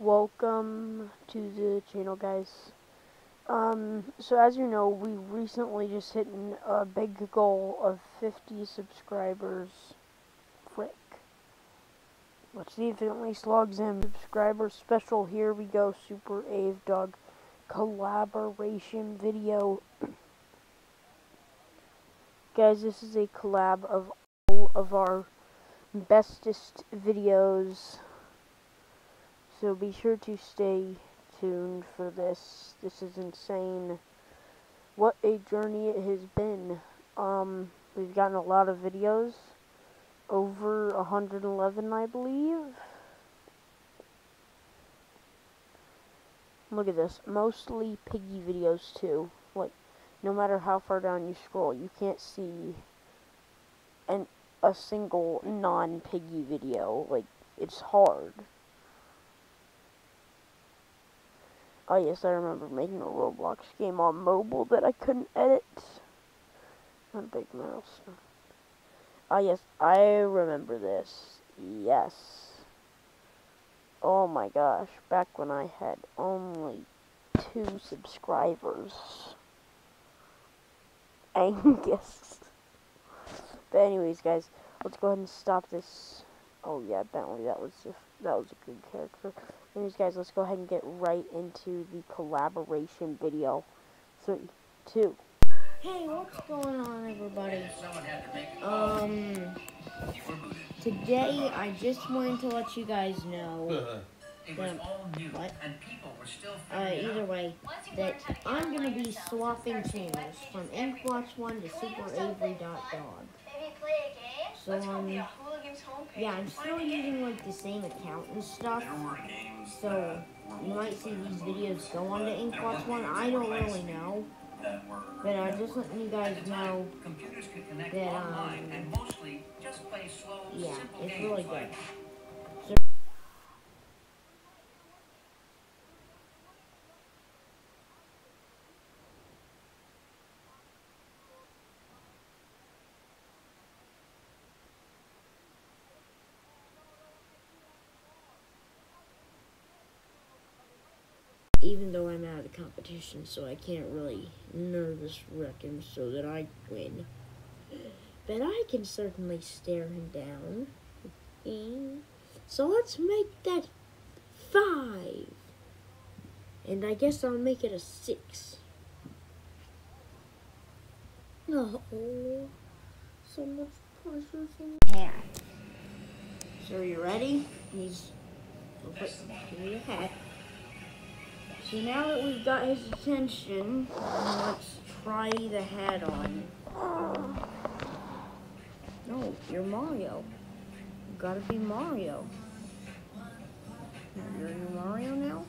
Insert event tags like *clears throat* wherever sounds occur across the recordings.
welcome to the channel guys. Um so as you know we recently just hit a big goal of 50 subscribers. Frick. Let's see if it at least logs in. Subscriber special here we go. Super ave dog collaboration video. *clears throat* Guys this is a collab of all of our bestest videos so be sure to stay tuned for this. This is insane. What a journey it has been. Um, we've gotten a lot of videos. Over 111, I believe. Look at this. Mostly piggy videos, too. Like, no matter how far down you scroll, you can't see an, a single non-piggy video. Like, it's hard. Oh yes, I remember making a Roblox game on mobile that I couldn't edit. On Big Mouse. Oh yes, I remember this. Yes. Oh my gosh, back when I had only two subscribers. *laughs* Angus. but anyways, guys, let's go ahead and stop this. Oh yeah, Bentley, that was a, that was a good character. Anyways, guys, let's go ahead and get right into the collaboration video. Three, two. Hey, what's going on, everybody? Um, today I just wanted to let you guys know. *laughs* that, what? Uh, either way, that I'm gonna be swapping channels from Inkwatch One to SuperAvery.dog. So um, yeah, I'm still using like the same account and stuff. So you might see these videos go on to Inkwatch One. I don't really know. But uh, just letting you guys know that um, yeah, it's really good. Even though I'm out of the competition, so I can't really nervous wreck him so that I win. But I can certainly stare him down. So let's make that five. And I guess I'll make it a six. Oh, so much pressure from hat. So are you ready? He's, put, give me a hat. So now that we've got his attention, let's try the hat on. No, you're Mario. You gotta be Mario. You're Mario now?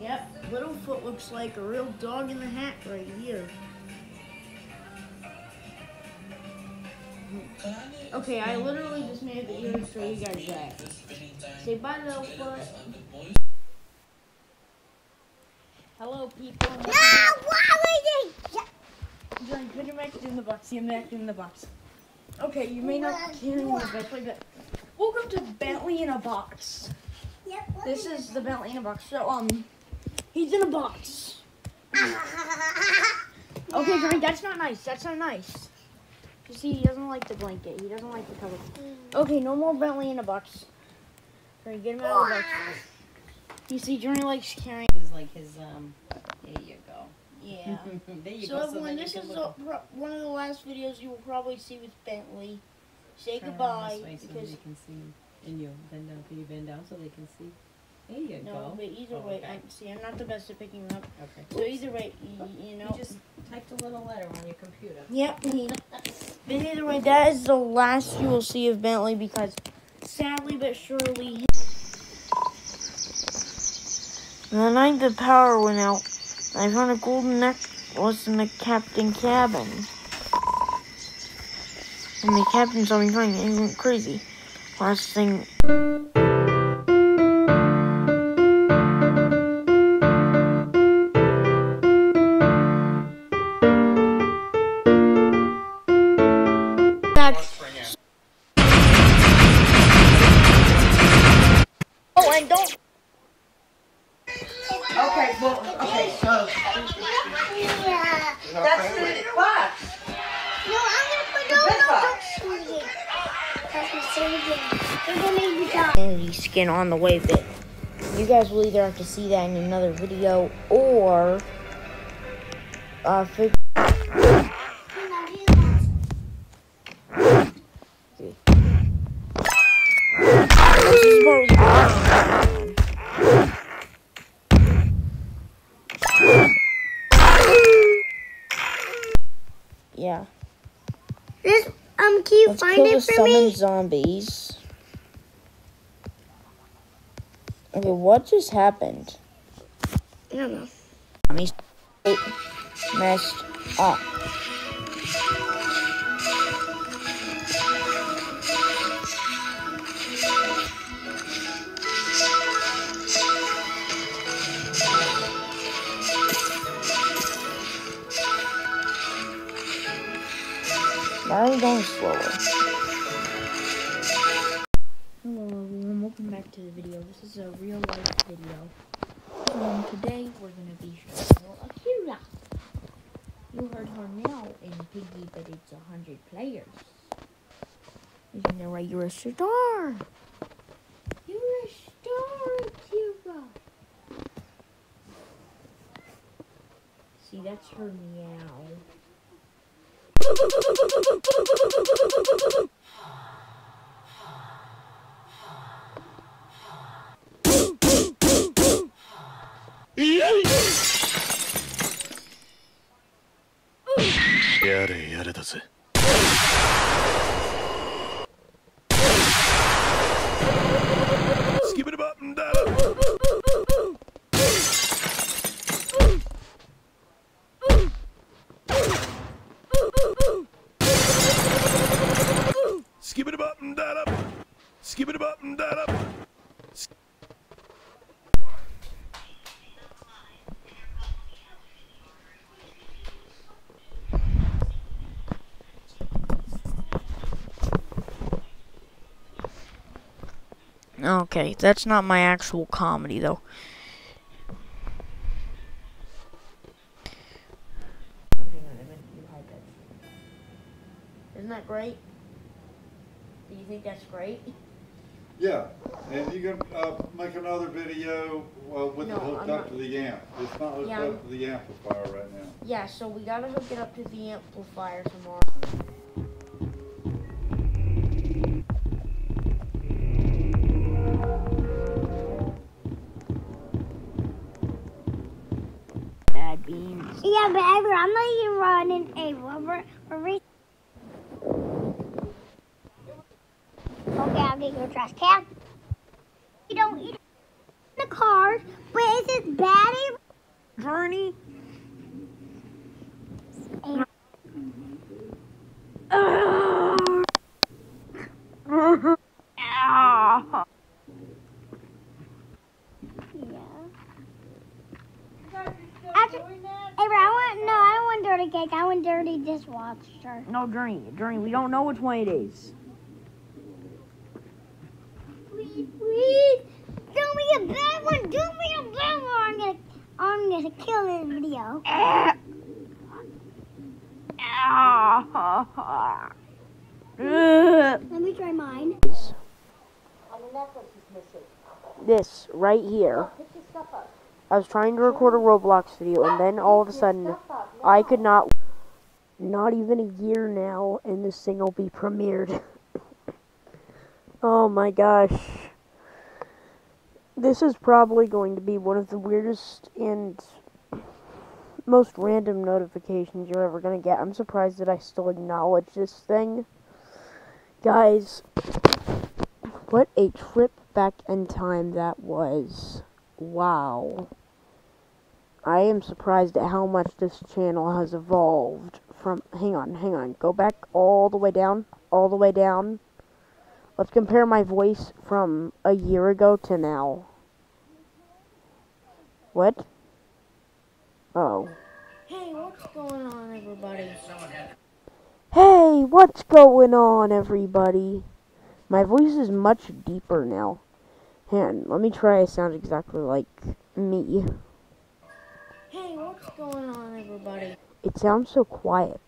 Yep, Littlefoot looks like a real dog in the hat right here. Okay, I literally just made a video to show you guys that. Say bye, Littlefoot. Hello, people. No, why would you? John, put your back in the box. See him back in the box. Okay, you may not hear me but welcome to Bentley in a box. Yep. This is the Bentley in a box. So, um, he's in a box. *laughs* okay, Greg, that's not nice. That's not nice. You see, he doesn't like the blanket. He doesn't like the cover. Okay, no more Bentley in a box. Right, get him out of the box. You see, Journey likes carrying. This is like his, um, there you go. Yeah. *laughs* there you so go. everyone, this is a, one of the last videos you will probably see with Bentley. Say Turn goodbye. because so they can see. And you bend down. Can you bend down so they can see? There you no, go. No, but either oh, way, okay. I see. I'm not the best at picking them up. Okay. So either way, you, you know. You just typed a little letter on your computer. Yep. but either way, that is the last you will see of Bentley because, sadly but surely. The night the power went out, I found a golden necklace in the captain cabin. And the captain saw me crying and he went crazy. Last thing. Skin on the way bit. you guys will either have to see that in another video or uh fig- this is where we Yeah. This, um, can you Let's find it for summon me? zombies. Okay, what just happened? I don't know. Zombies messed up. Why are we going slower? Hello everyone, welcome back to the video. This is a real life video. Um, today we're gonna be showing Akira. You heard her now in Piggy, but it's a hundred players. You know right? You're a star. You're a star, Akira. See, that's her meow. Skip it up and that up. Skip it up and that up. Okay, that's not my actual comedy though. Isn't that great? Do you think that's great? Yeah, and you can uh, make another video uh, with No, it hooked I'm up not- to the amp. It's not hooked Yeah, up to the amplifier right now. Yeah, so we gotta hook it up to the amplifier tomorrow. Trash can. You don't eat the cars, but is it bad? Journey. Yeah. Actually, Avery, I want no, I don't want dirty cake. I want dirty dishwasher. No, Journey. Journey, we don't know which one it is. Please, do me a bad one. Do me a bad one. I'm gonna, I'm gonna kill this video. Let me try mine. This right here. I was trying to record a Roblox video and then all of a sudden I could not not even a year now and this thing will be premiered. *laughs* oh my gosh. This is probably going to be one of the weirdest and most random notifications you're ever going to get. I'm surprised that I still acknowledge this thing. Guys, what a trip back in time that was. Wow. I am surprised at how much this channel has evolved from. Hang on, hang on. Go back all the way down. All the way down. Let's compare my voice from a year ago to now. What? Oh. Hey, what's going on, everybody? Hey, what's going on, everybody? My voice is much deeper now. Hang on, let me try to sound exactly like me. Hey, what's going on, everybody? It sounds so quiet.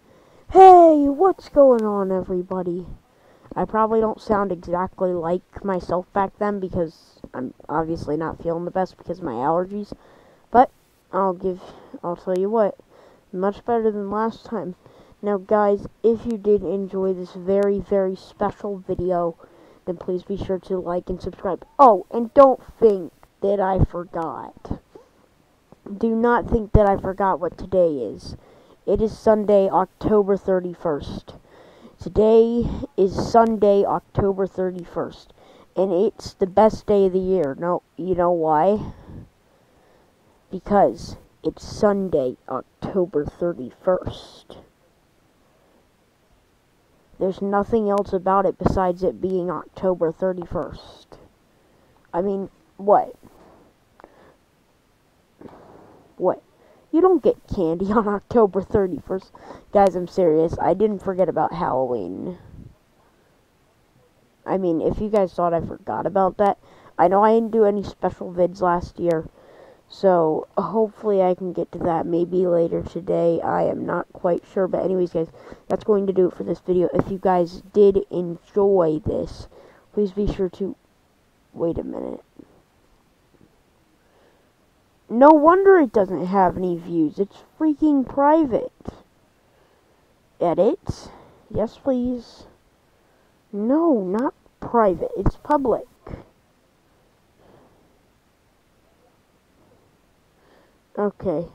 Hey, what's going on, everybody? I probably don't sound exactly like myself back then because I'm obviously not feeling the best because of my allergies. But I'll give, I'll tell you what, much better than last time. Now, guys, if you did enjoy this very, very special video, then please be sure to like and subscribe. Oh, and don't think that I forgot. Do not think that I forgot what today is. It is Sunday, October 31st. Today is Sunday, October 31st. And it's the best day of the year. No, you know why? Because it's Sunday, October 31st. There's nothing else about it besides it being October 31st. I mean, what? What? You don't get candy *laughs* on October 31st. Guys, I'm serious. I didn't forget about Halloween. I mean, if you guys thought I forgot about that, I know I didn't do any special vids last year. So, hopefully I can get to that maybe later today. I am not quite sure. But anyways, guys, that's going to do it for this video. If you guys did enjoy this, please be sure to... Wait a minute. No wonder it doesn't have any views. It's freaking private. Edit. Yes, please. No, not private. It's public. Okay.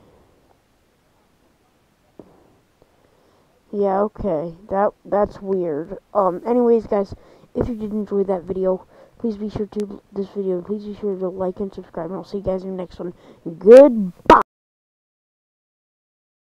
Yeah, okay. That that's weird. Um anyways, guys, if you did enjoy that video, please be sure to this video, please be sure to like and subscribe, and I'll see you guys in the next one. Goodbye.